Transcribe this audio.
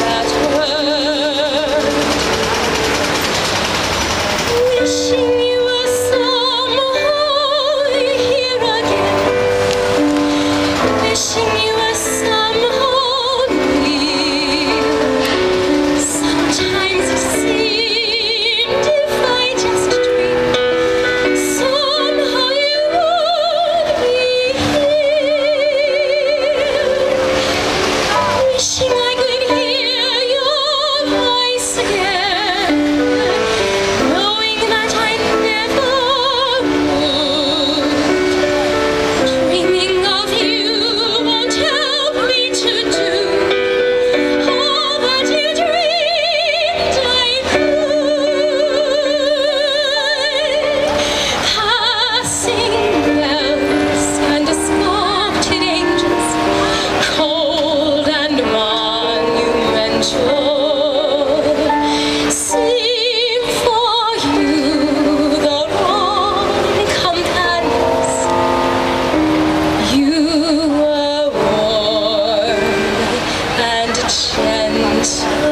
that hurt. Trend